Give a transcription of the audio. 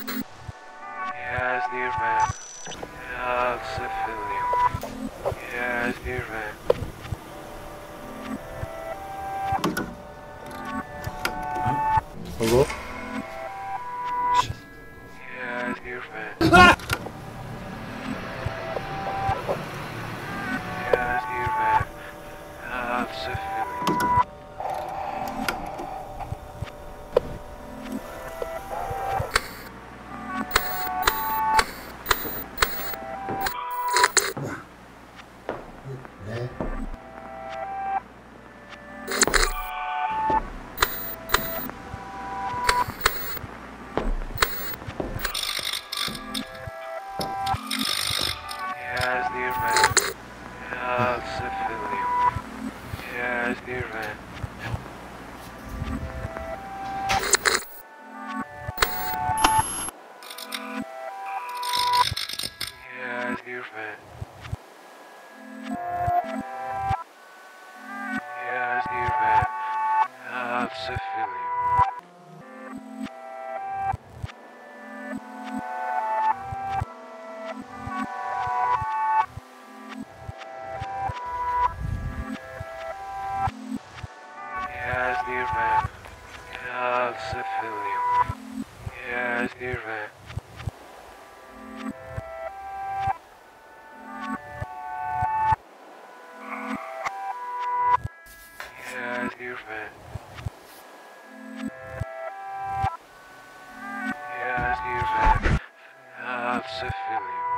Yes, dear man. Yes, I feel you. Yes, dear man. Hello? supplies nearby. Yeah, nearby. nirvana. Yes, I feel you. Yes, nirvana. Yes, friend. Yes, nirvana. Yes, I feel you.